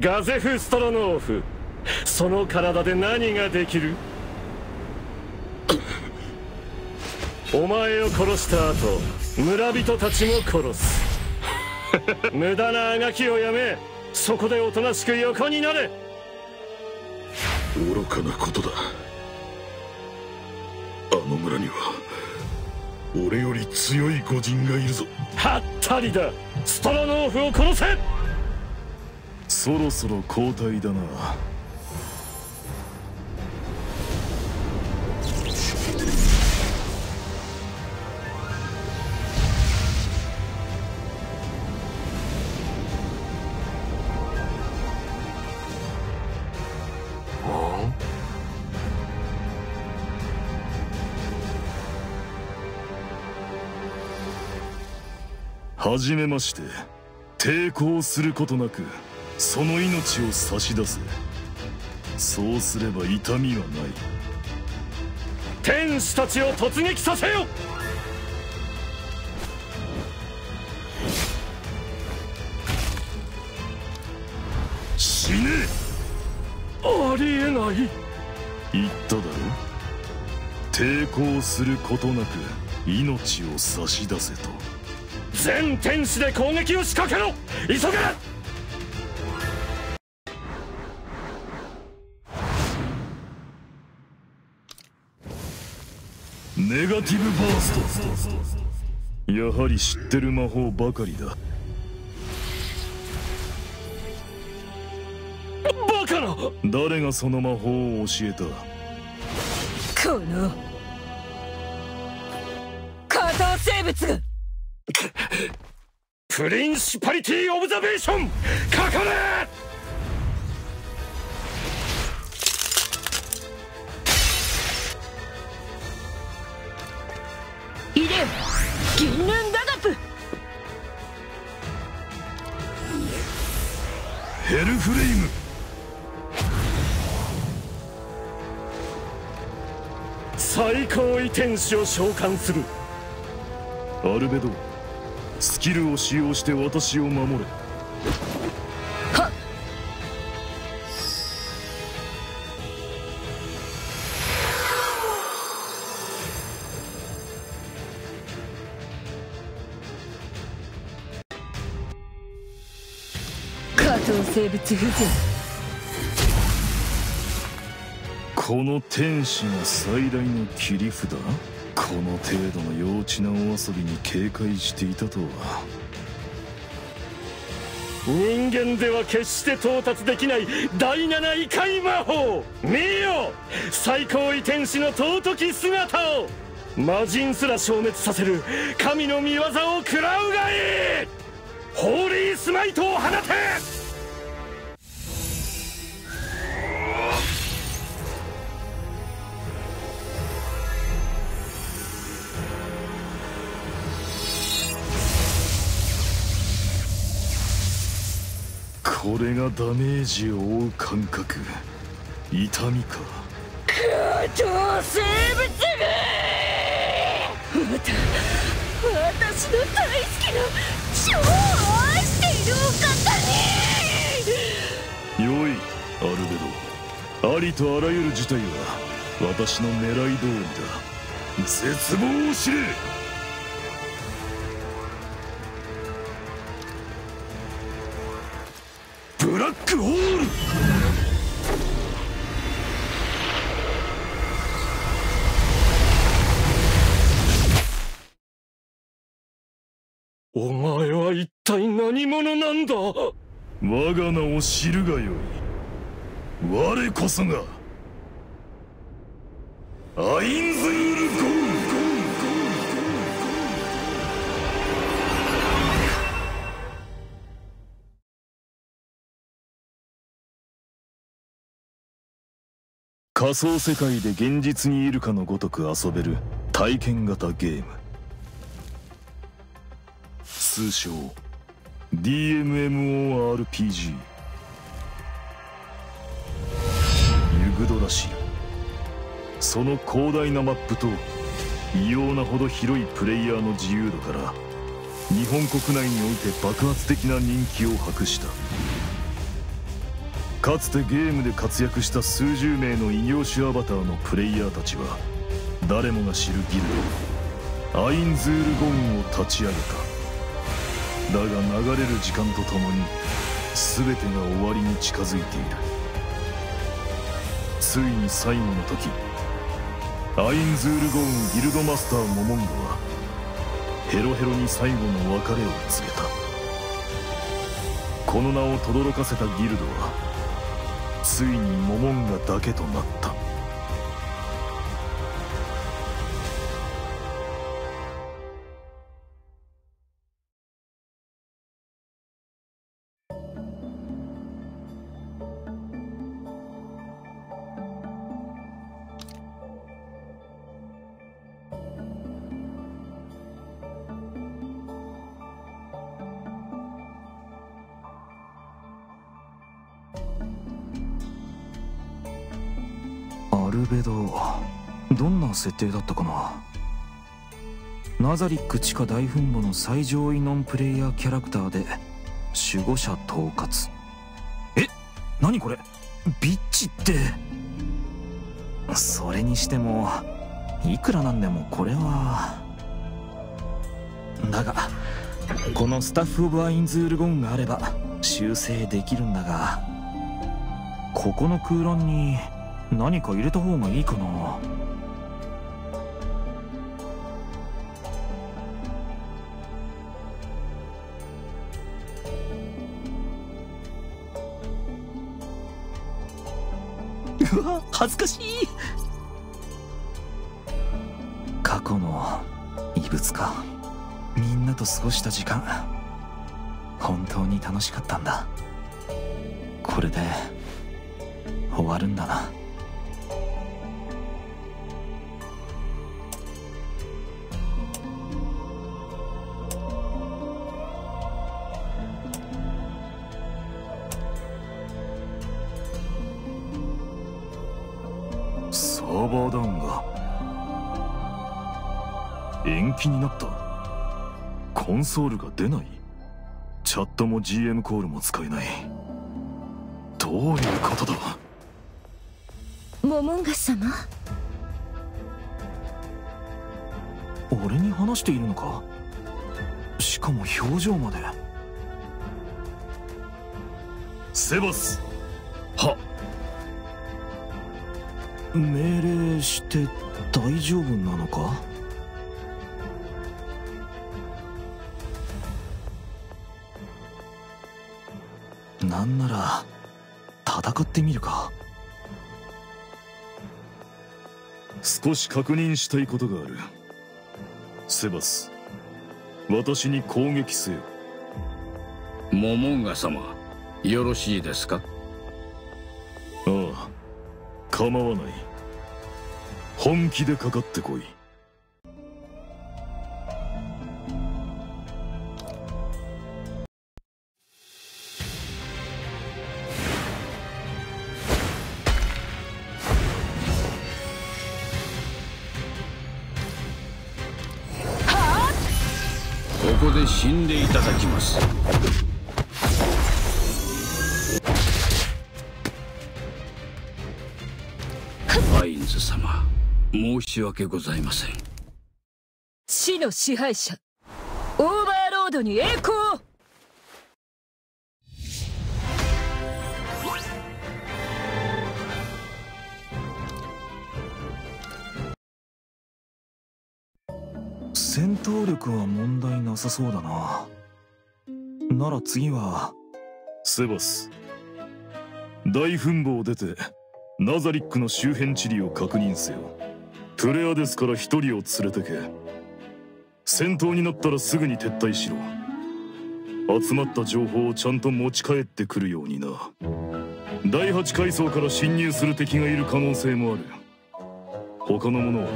ガゼフ・ストロノーフ。その体で何ができる？お前を殺した後村人たちも殺す。無駄なあがきをやめそこでおとなしく横になれ。愚かなことだ。あの村には俺より強い御人がいるぞ。はったりだ。ストロノーフを殺せそろそろ交代だな。はじめまして。抵抗することなく。その命を差し出せ。そうすれば痛みはない。天使たちを突撃させよ死ね。ありえない。言っただろ。抵抗することなく命を差し出せと。全天使で攻撃を仕掛けろ。急げネガティブバースト。やはり知ってる魔法ばかりだ。バカな！誰がその魔法を教えた？この下等生物！がプリンシパリティオブザベーション！かかれ銀ルンダガプヘルフレイム。最高遺伝子を召喚する。アルベドスキルを使用して私を守れ。この天使が最大の切り札。この程度の幼稚なお遊びに警戒していたとは。人間では決して到達できない第七異界魔法見よ。最高位天使の尊き姿を。魔人すら消滅させる神の御業を食らうがいい。ホーリースマイトを放て。これがダメージを負う感覚。痛みか。下等生物が。また私の大好きな超愛しているお方に良い。アルベドありとあらゆる事態は私の狙い通りだ。絶望を知れ。お前は一体何者なんだ？我が名を知るがよい。我こそが。アインズユルゴー。仮想世界で現実にいるかのごとく遊べる体験型ゲーム。通称 DMMORPG ユグドラシルその広大なマップと異様なほど広いプレイヤーの自由度から日本国内において爆発的な人気を博した。かつてゲームで活躍した数十名の異業種アバターのプレイヤーたちは誰もが知るギルドアインズ・ウール・ゴウンを立ち上げた。だが流れる時間とともに全てが終わりに近づいている。ついに最後の時アインズ・ウール・ゴウンギルドマスターモモンガはヘロヘロに最後の別れを告げた。この名を轟かせたギルドはついにモモンガだけとなった。ベドどんな設定だったかな？ナザリック地下大墳墓の最上位ノンプレイヤーキャラクターで守護者統括。え？何これ？ビッチって？それにしてもいくらなんでもこれは。だがこのスタッフ・オブ・アインズール・ゴンがあれば修正できるんだがここの空欄に何か入れた方がいいかな。うわ恥ずかしい。過去の異物か。みんなと過ごした時間。本当に楽しかったんだ。これで終わるんだな。延期になった。コンソールが出ない？チャットも GM コールも使えない。どういうことだ？モモンガ様？俺に話しているのか？しかも表情まで。セバス！は。命令して大丈夫なのか？なんなら戦ってみるか。少し確認したいことがある。セバス私に攻撃せよ。モモンガ様よろしいですか？ああ構わない。本気でかかってこいここで死んでいただきます。アインズ様申し訳ございません。死の支配者オーバーロードに栄光闘力は問題なさそうだな。なら次は。セバス。大墳墓を出てナザリックの周辺地理を確認せよ。プレアデスから一人を連れてけ。戦闘になったらすぐに撤退しろ。集まった情報をちゃんと持ち帰ってくるようにな。第8階層から侵入する敵がいる可能性もある。他の者は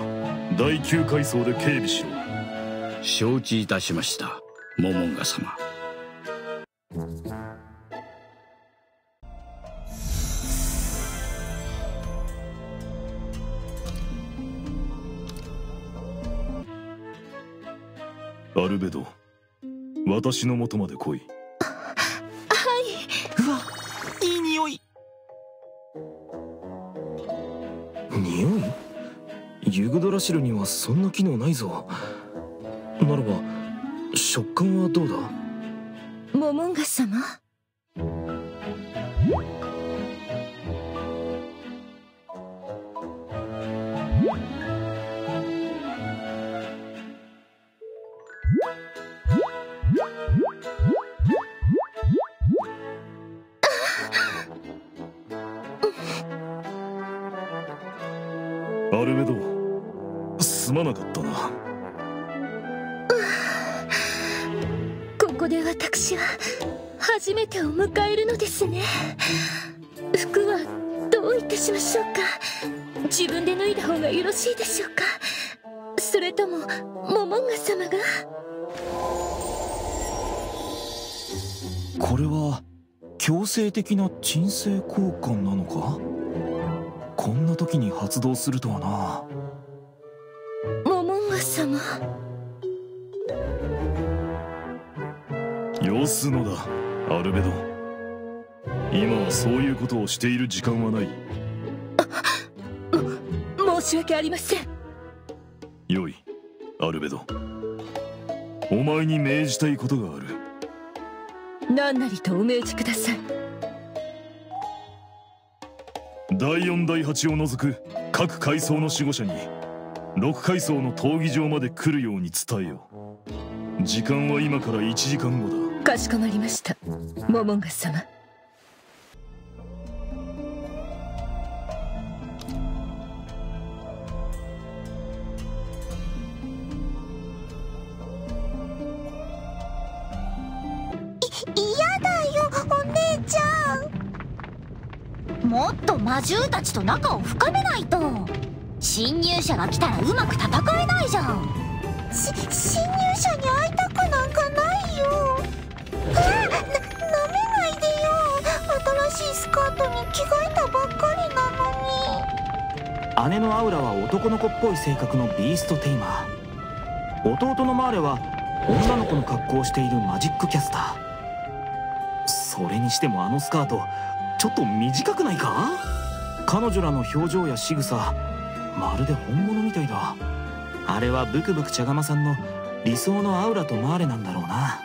第9階層で警備しろ。承知いたしました。モモンガ様。アルベド私の元まで来い。はい。うわいい匂い。匂い？ユグドラシルにはそんな機能ないぞ。ならば食感はどうだ？モモンガ様アルベド私は初めてを迎えるのですね。服はどういたしましょうか。自分で脱いだ方がよろしいでしょうか。それともモモンガ様が？これは強制的な鎮静交換なのか？こんな時に発動するとはな。モモンガ様よすのだアルベド。今はそういうことをしている時間はない。申し訳ありません。よいアルベド。お前に命じたいことがある。何なりとお命じください。第4第8を除く各階層の守護者に6階層の闘技場まで来るように伝えよ。時間は今から1時間後だかしこまりました。モモンガ様。嫌だよお姉ちゃん。もっと魔獣たちと仲を深めないと。侵入者が来たらうまく戦えないじゃん。し侵入者に会いた姉のアウラは男の子っぽい性格のビーストテイマー。弟のマーレは女の子の格好をしているマジックキャスター。それにしてもあのスカートちょっと短くないか？彼女らの表情や仕草まるで本物みたいだ。あれはブクブク茶釜さんの理想のアウラとマーレなんだろうな。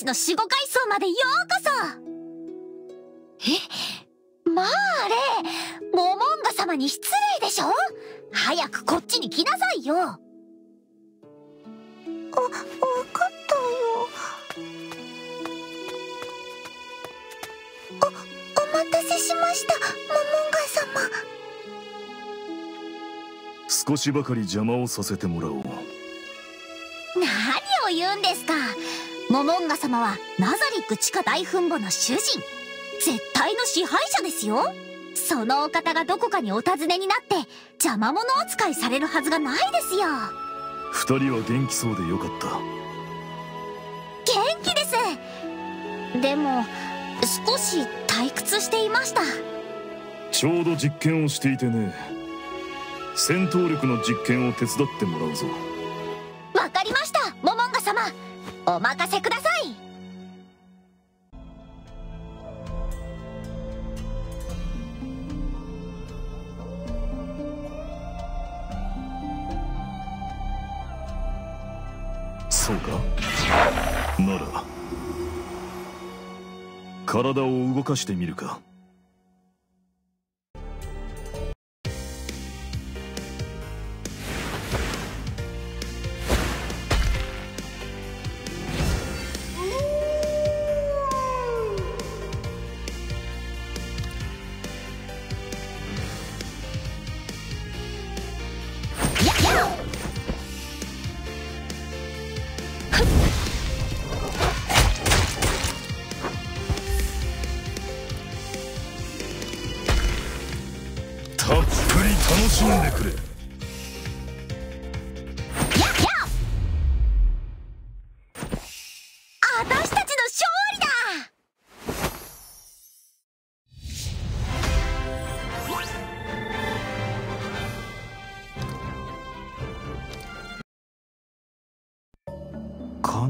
ちの守護階層までようこそ。え？まあれモモンガ様に失礼でしょ？早くこっちに来なさいよ。わ分かったよ。おお待たせしましたモモンガ様。少しばかり邪魔をさせてもらおう。何を言うんですかモモンガ様はナザリック地下大墳墓の主人。絶対の支配者ですよ。そのお方がどこかにお尋ねになって邪魔者扱いされるはずがないですよ。二人は元気そうでよかった。元気です。でも少し退屈していました。ちょうど実験をしていてね。戦闘力の実験を手伝ってもらうぞお任せください。そうか？なら。体を動かしてみるか。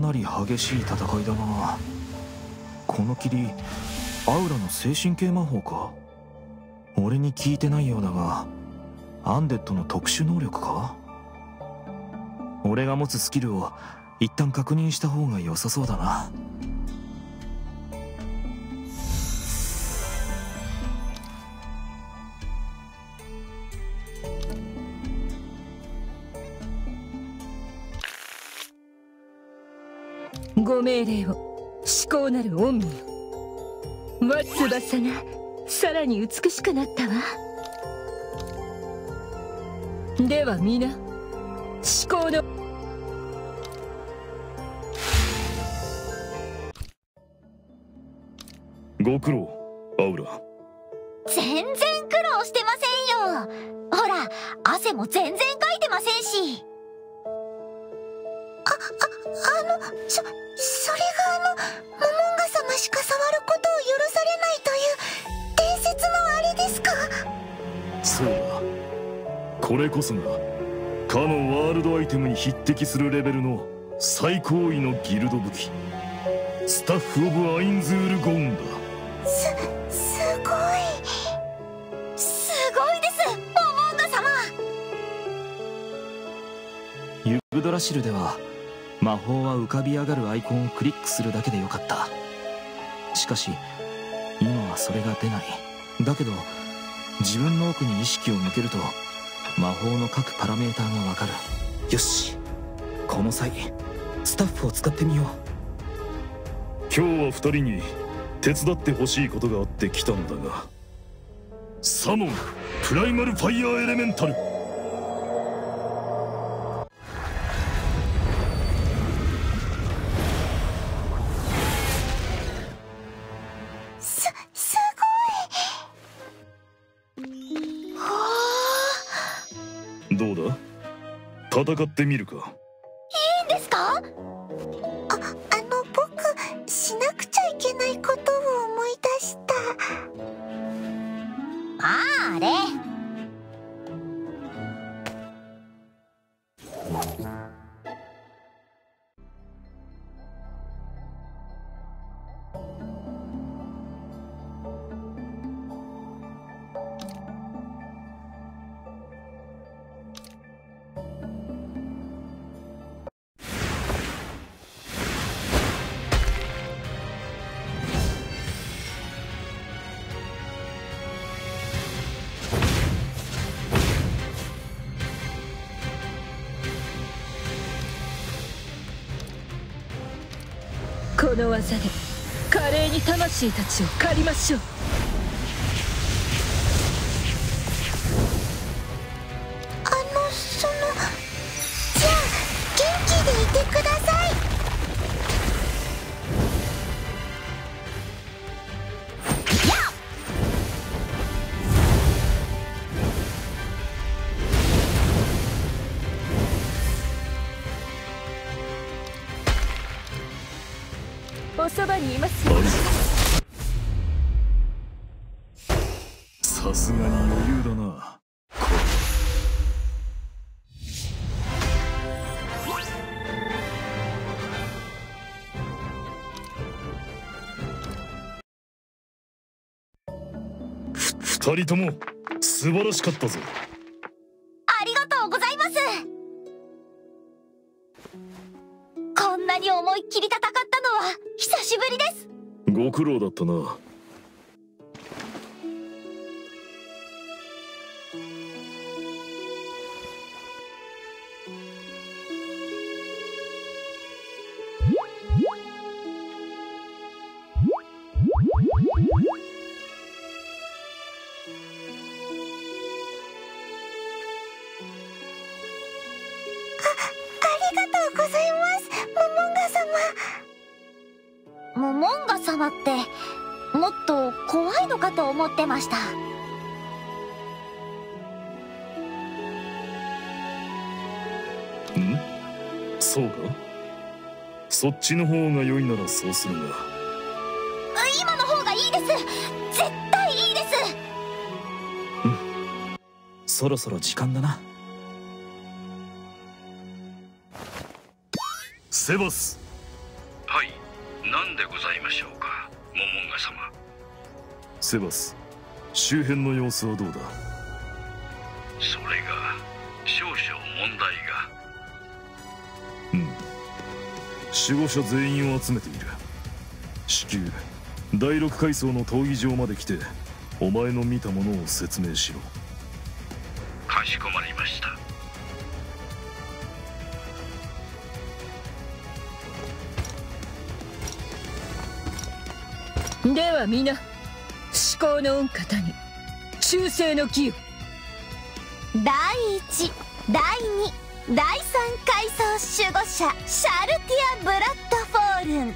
なり激しい戦いだな。この霧アウラの精神系魔法か？俺に聞いてないようだがアンデッドの特殊能力か？俺が持つスキルを一旦確認した方が良さそうだな。ご命令を。思考なる御身よわ翼がさらに美しくなったわ。では皆思考の。ご苦労アウラ。全然苦労してませんよ。ほら汗も全然かいてませんしあのそそれがあのモモンガ様しか触ることを許されないという伝説のあれですか？そうだこれこそがかのワールドアイテムに匹敵するレベルの最高位のギルド武器。スタッフ・オブ・アインズ・ウール・ゴウンだすすごい。すごいですモモンガ様。ユグドラシルでは魔法は浮かび上がるアイコンをクリックするだけでよかった。しかし今はそれが出ない。だけど自分の奥に意識を向けると魔法の各パラメーターがわかる。よしこの際スタッフを使ってみよう。今日は二人に手伝ってほしいことがあって来たんだが。サモンプライマルファイヤーエレメンタル。戦ってみるか。いいんですか？の技で華麗に魂たちを狩りましょう。そばにいますよ。さすがに余裕だな。二人とも素晴らしかったぞ。苦労だったな。ってもっと怖いのかと思ってました。ん？そうか？そっちの方が良いならそうするが。今の方がいいです。絶対いいです。そろそろ時間だな。セバスセバス周辺の様子はどうだ？それが少々問題うん。守護者全員を集めている。至急第六階層の闘技場まで来てお前の見たものを説明しろ。がかしこまりました。では皆思考の御方に忠誠の義を。第一第二第三階層守護者シャルティア・ブラッドフォールン。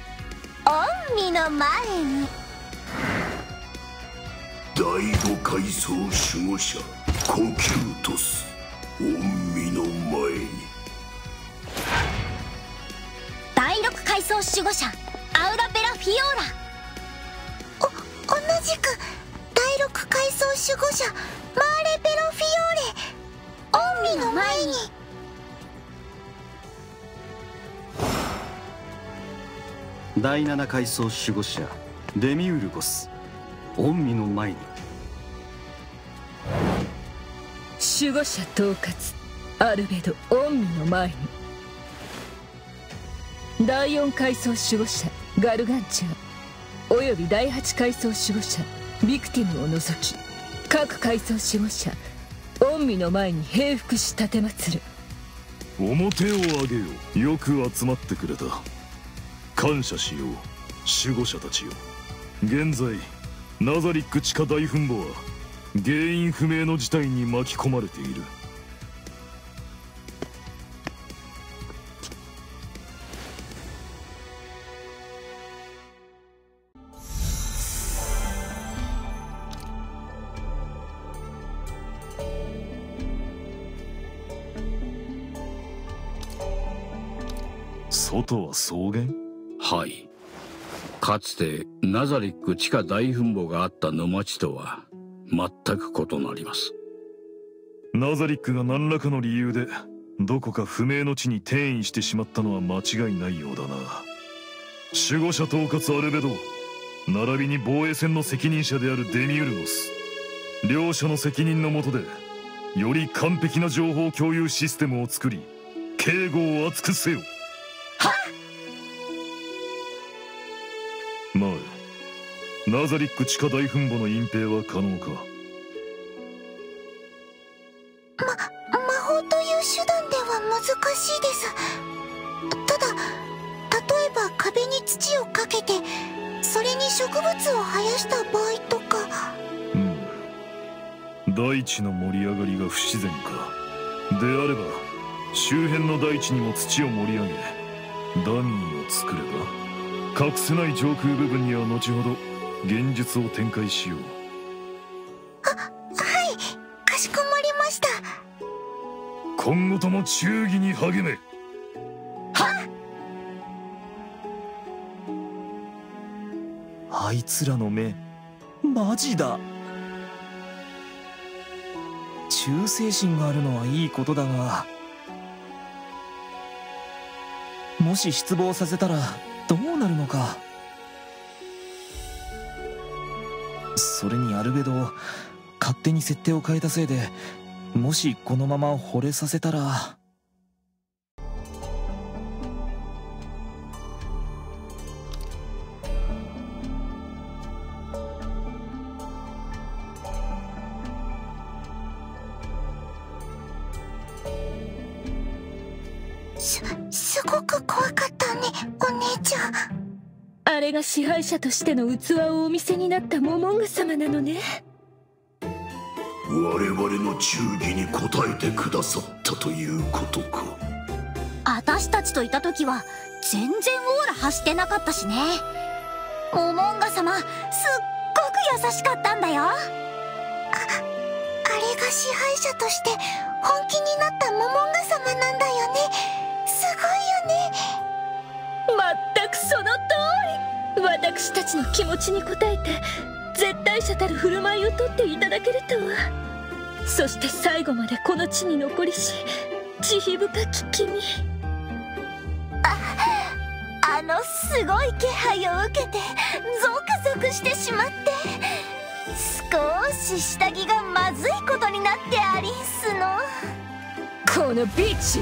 御身の前に。第五階層守護者コキュートス。御身の前に。第六階層守護者アウラベラ・フィオーラ。お同じく守護者マーレ・ベロ・フィオーレ御身の前に。第七階層守護者デミウルゴス御身の前に。守護者統括アルベド御身の前に。第四階層守護者ガルガンチャーおよび第八階層守護者ビクティムを除き各階層守護者御身の前に平服し奉る。表を上げよよく集まってくれた。感謝しよう。守護者たちよ。現在ナザリック地下大墳墓は原因不明の事態に巻き込まれている。外は草原？はい。かつてナザリック地下大墳墓があった沼地とは全く異なります。ナザリックが何らかの理由でどこか不明の地に転移してしまったのは間違いないようだな。守護者統括アルベド並びに防衛戦の責任者であるデミウルゴス。両者の責任のもとでより完璧な情報共有システムを作り警護を厚くせよマーエナザリック地下大墳墓の隠蔽は可能か？魔法という手段では難しいです。ただ例えば壁に土をかけてそれに植物を生やした場合とか。うん。大地の盛り上がりが不自然か。であれば周辺の大地にも土を盛り上げダミーを作れば隠せない上空部分には後ほど現実を展開しよう。はいかしこまりました。今後とも忠義に励め。あいつらの目マジだ。忠誠心があるのはいいことだがもし失望させたらどうなるのか。それにアルベド勝手に設定を変えたせいでもしこのまま惚れさせたら。者としての器をお見せになったモモンガ様なのね。我々の忠義に応えてくださったということか。私たちといた時は全然オーラ発してなかったしね。モモンガ様すっごく優しかったんだよ。ああれが支配者として本気になったモモンガ様なんだよね。すごいよね。全くその通り私たちの気持ちに応えて絶対者たる振る舞いをとっていただけるとは。そして最後までこの地に残りし慈悲深き君あのすごい気配を受けてゾクゾクしてしまって少し下着がまずいことになってありんすの。このビーチ。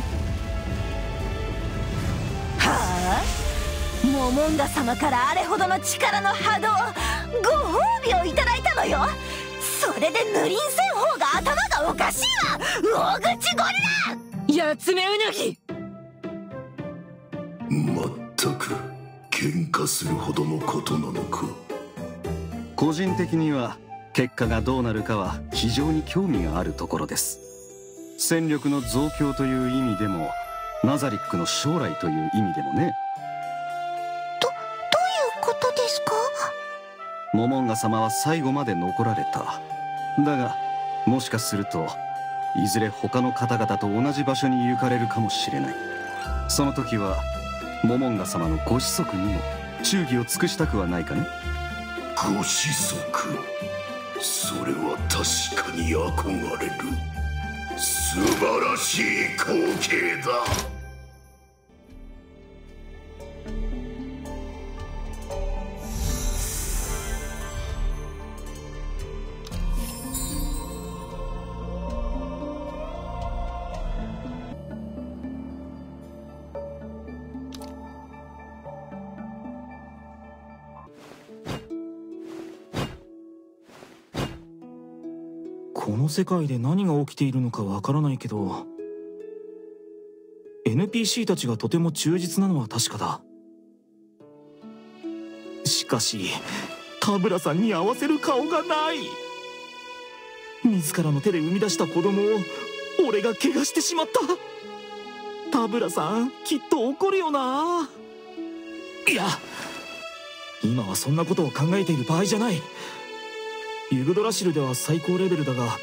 はあ？モモンガ様からあれほどの力の波動ご褒美をいただいたのよ。それで塗りんせん方が頭がおかしいわ。大口ゴリラやつめうなぎ。まったく喧嘩するほどのことなのか個人的には結果がどうなるかは非常に興味があるところです。戦力の増強という意味でもナザリックの将来という意味でもね。モモンガ様は最後まで残られた。だがもしかするといずれ他の方々と同じ場所に行かれるかもしれない。その時はモモンガ様のご子息にも忠義を尽くしたくはないかね。ご子息？それは確かに憧れる。素晴らしい光景だ。この世界で何が起きているのかわからないけど NPC たちがとても忠実なのは確かだ。しかし田村さんに合わせる顔がない。自らの手で生み出した子供を俺が怪我してしまった。田村さんきっと怒るよな。いや今はそんなことを考えている場合じゃない。ユグドラシルでは最高レベルだが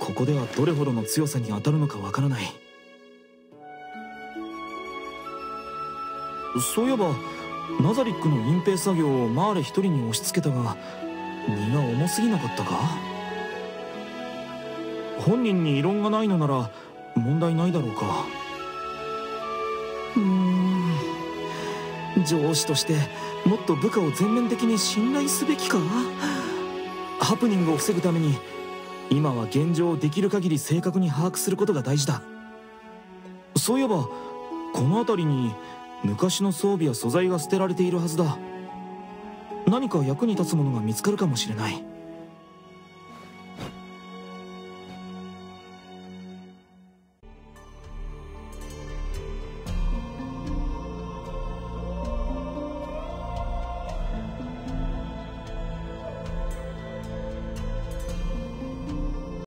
ここではどれほどの強さに当たるのかわからない。そういえばナザリックの隠蔽作業をマーレ一人に押し付けたが荷が重すぎなかったか？本人に異論がないのなら問題ないだろうか？うん。上司としてもっと部下を全面的に信頼すべきか？ハプニングを防ぐために今は現状をできる限り正確に把握することが大事だ。そういえばこの辺りに昔の装備や素材が捨てられているはずだ。何か役に立つものが見つかるかもしれない。